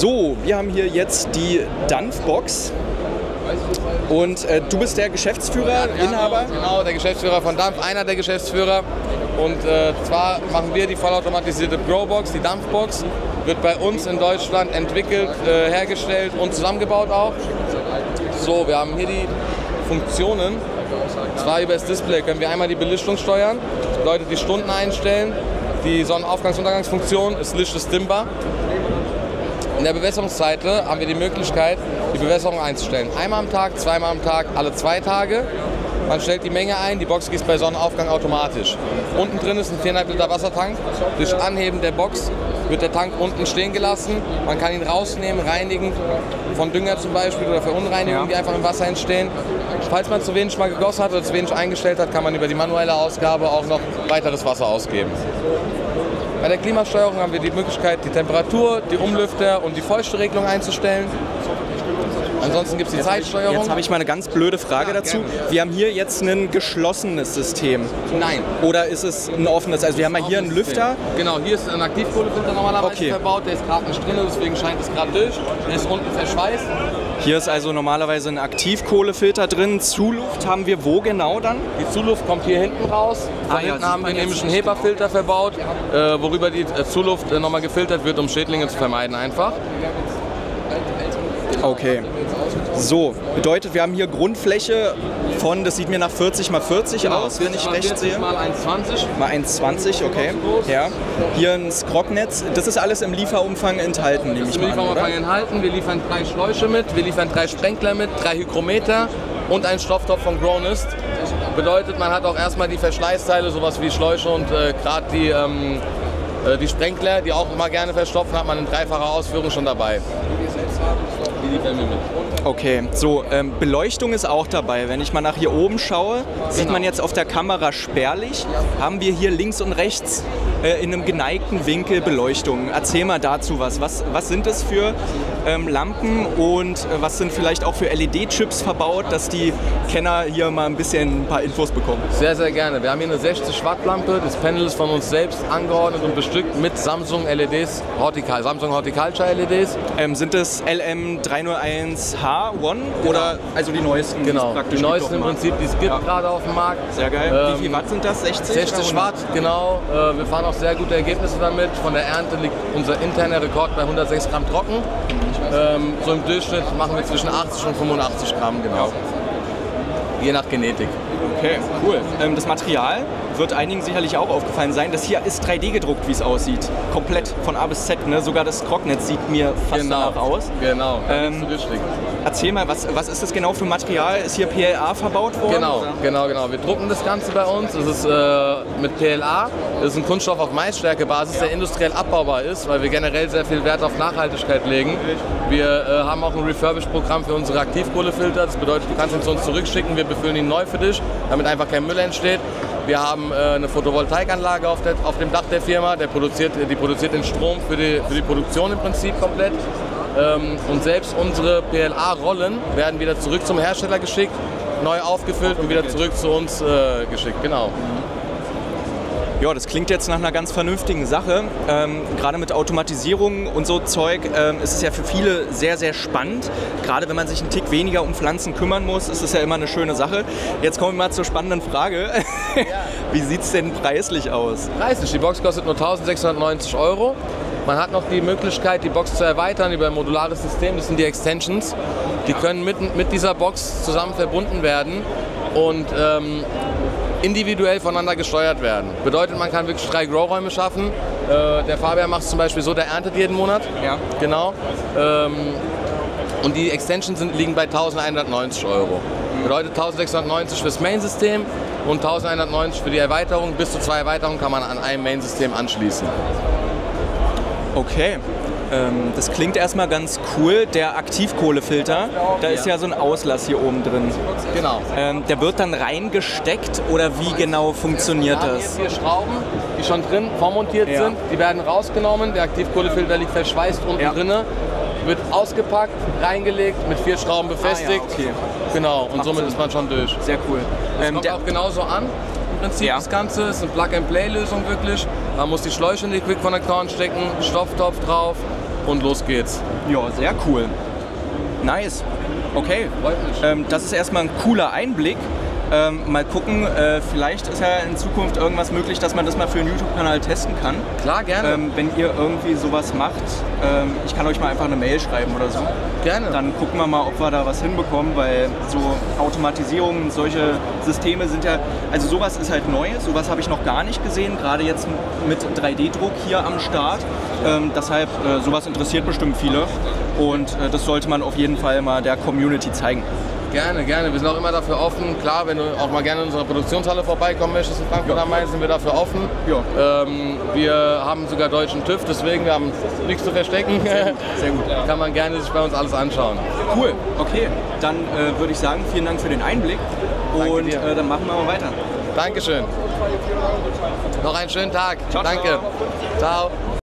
So, wir haben hier jetzt die Dampfbox. Und äh, du bist der Geschäftsführer, Inhaber? Genau, der Geschäftsführer von Dampf, einer der Geschäftsführer. Und äh, zwar machen wir die vollautomatisierte Pro-Box, die Dampfbox. Wird bei uns in Deutschland entwickelt, äh, hergestellt und zusammengebaut auch. So, wir haben hier die Funktionen. Zwar über das Display können wir einmal die Belichtung steuern, das bedeutet die Stunden einstellen, die Sonnenaufgangs- und Untergangsfunktion ist Licht ist dimmbar. In der Bewässerungsseite haben wir die Möglichkeit, die Bewässerung einzustellen. Einmal am Tag, zweimal am Tag, alle zwei Tage. Man stellt die Menge ein, die Box gießt bei Sonnenaufgang automatisch. Unten drin ist ein 4,5 Liter Wassertank. Durch Anheben der Box wird der Tank unten stehen gelassen. Man kann ihn rausnehmen, reinigen, von Dünger zum Beispiel oder Verunreinigungen, die einfach im Wasser entstehen. Falls man zu wenig mal gegossen hat oder zu wenig eingestellt hat, kann man über die manuelle Ausgabe auch noch weiteres Wasser ausgeben. Bei der Klimasteuerung haben wir die Möglichkeit, die Temperatur, die Umlüfter und die Feuchteregelung einzustellen. Ansonsten gibt es die Zeitsteuerung. Jetzt habe ich mal eine ganz blöde Frage Ja, dazu. gerne. Wir haben hier jetzt ein geschlossenes System. Nein. Oder ist es ein offenes? Also wir haben mal hier einen Lüfter. Genau, hier ist ein Aktivkohlefilter normalerweise Okay. verbaut. Der ist gerade nicht drin, deswegen scheint es gerade durch. Der ist unten verschweißt. Hier ist also normalerweise ein Aktivkohlefilter drin. Zuluft haben wir wo genau dann? Die Zuluft kommt hier hinten raus. Von Ah ja, hinten sieht haben wir nämlich einen. HEPA-Filter verbaut, äh, worüber die äh, Zuluft äh, nochmal gefiltert wird, um Schädlinge zu vermeiden einfach. Okay. So, bedeutet, wir haben hier Grundfläche von, das sieht mir nach 40 mal 40 aus, wenn ich recht sehe. Mal 1,20. Mal 1,20, okay. Ja. Hier ein Skrocknetz. Das ist alles im Lieferumfang enthalten, nehme ich Wir mal an, oder? wir enthalten. Wir liefern drei Schläuche mit, wir liefern drei Sprenkler mit, drei Hygrometer und einen Stofftopf von Gronist. Bedeutet, man hat auch erstmal die Verschleißteile, sowas wie Schläuche und äh, gerade die, ähm, äh, die Sprenkler, die auch immer gerne verstopfen, hat man in dreifacher Ausführung schon dabei. Die liefern wir mit. Okay, so, ähm, Beleuchtung ist auch dabei. Wenn ich mal nach hier oben schaue, sieht Genau. man jetzt auf der Kamera spärlich. Haben wir hier links und rechts äh, in einem geneigten Winkel Beleuchtung. Erzähl mal dazu was. Was, was sind das für ähm, Lampen und äh, was sind vielleicht auch für LED-Chips verbaut, dass die Kenner hier mal ein bisschen ein paar Infos bekommen? Sehr, sehr gerne. Wir haben hier eine 60 Watt Lampe. Das Panel ist von uns selbst angeordnet und bestückt mit Samsung LEDs, Hortical, Samsung Horticulture LEDs. Ähm, sind das LM301H One oder also die neuesten? die es Genau, praktisch die gibt neuesten im? Prinzip? Die es gibt Ja. gerade auf dem Markt. Sehr geil. Ähm, Wie viel Watt sind das? 60? 60 oder Watt, genau. Äh, Wir fahren auch sehr gute Ergebnisse damit. Von der Ernte liegt unser interner Rekord bei 106 Gramm trocken. Ähm, So im Durchschnitt machen wir zwischen 80 und 85 Gramm, genau. Je nach Genetik. Okay, cool. Ähm, das Material wird einigen sicherlich auch aufgefallen sein. Das hier ist 3D gedruckt, wie es aussieht. Komplett von A bis Z. Ne? Sogar das Krocknetz sieht mir fast danach aus. Genau, Ähm. Erzähl mal, was, was ist das genau für Material? Ist hier PLA verbaut worden? Genau, oder? genau, genau. Wir drucken das Ganze bei uns. Es ist äh, mit PLA. Das ist ein Kunststoff auf Maisstärkebasis, der industriell abbaubar ist, weil wir generell sehr viel Wert auf Nachhaltigkeit legen. Wir äh, haben auch ein Refurbish-Programm für unsere Aktivkohlefilter. Das bedeutet, du kannst ihn zu uns zurückschicken, wir befüllen ihn neu für dich, damit einfach kein Müll entsteht. Wir haben äh, eine Photovoltaikanlage auf, der, auf dem Dach der Firma, der produziert, die produziert den Strom für die, für die Produktion im Prinzip komplett. Ähm, und selbst unsere PLA-Rollen werden wieder zurück zum Hersteller geschickt, neu aufgefüllt und wieder zurück zu uns äh, geschickt. Genau. Ja, das klingt jetzt nach einer ganz vernünftigen Sache. Ähm, gerade mit Automatisierung und so Zeug ähm, ist es ja für viele sehr, sehr spannend. Gerade wenn man sich einen Tick weniger um Pflanzen kümmern muss, ist es ja immer eine schöne Sache. Jetzt kommen wir mal zur spannenden Frage. Wie sieht es denn preislich aus? Preislich, die Box kostet nur 1690 Euro. Man hat noch die Möglichkeit, die Box zu erweitern über ein modulares System. Das sind die Extensions. Die können mit, mit dieser Box zusammen verbunden werden und ähm, individuell voneinander gesteuert werden. Bedeutet, man kann wirklich drei Growräume schaffen. Äh, der Fabian macht es zum Beispiel so, der erntet jeden Monat. Ja. Genau. Ähm, und die Extensions sind, liegen bei 1190 Euro. Bedeutet 1690 fürs Main-System und 1190 für die Erweiterung. Bis zu zwei Erweiterungen kann man an einem Main-System anschließen. Okay. Ähm, das klingt erstmal ganz cool. Der Aktivkohlefilter, da ist ja so ein Auslass hier oben drin. Genau. Ähm, der wird dann reingesteckt oder wie genau funktioniert Wir haben das? hier vier Schrauben, die schon drin vormontiert Ja. sind. Die werden rausgenommen. Der Aktivkohlefilter liegt verschweißt unten Ja. drinne. Wird ausgepackt, reingelegt, mit vier Schrauben befestigt. Ah, ja, okay. Genau, und Macht somit Sinn. ist man schon durch. Sehr cool. Das Ähm, kommt auch genauso an. Im Prinzip Ja. das Ganze ist eine Plug-and-Play-Lösung wirklich. Man muss die Schläuche in die Quick-Konnektoren stecken, Stofftopf drauf, und los geht's. Ja, sehr cool. Nice. Okay. Ähm, das ist erstmal ein cooler Einblick. Ähm, mal gucken, äh, vielleicht ist ja in Zukunft irgendwas möglich, dass man das mal für einen YouTube-Kanal testen kann. Klar, gerne. Ähm, wenn ihr irgendwie sowas macht, ähm, ich kann euch mal einfach eine Mail schreiben oder so. Gerne. Dann gucken wir mal, ob wir da was hinbekommen, weil so Automatisierungen, solche Systeme sind ja, also sowas ist halt neu, sowas habe ich noch gar nicht gesehen, gerade jetzt mit 3D-Druck hier am Start. Ähm, deshalb, äh, sowas interessiert bestimmt viele und äh, das sollte man auf jeden Fall mal der Community zeigen. Gerne, gerne. Wir sind auch immer dafür offen. Klar, wenn du auch mal gerne in unserer Produktionshalle vorbeikommen möchtest in Frankfurt am Main, sind wir dafür offen. Ja. Ähm, wir haben sogar deutschen TÜV, deswegen wir haben nichts zu verstecken. Sehr gut. Kann man gerne sich bei uns alles anschauen. Cool, okay. Dann äh, würde ich sagen, vielen Dank für den Einblick Danke und äh, dann machen wir mal weiter. Dankeschön. Noch einen schönen Tag. Ciao, ciao. Danke. Ciao.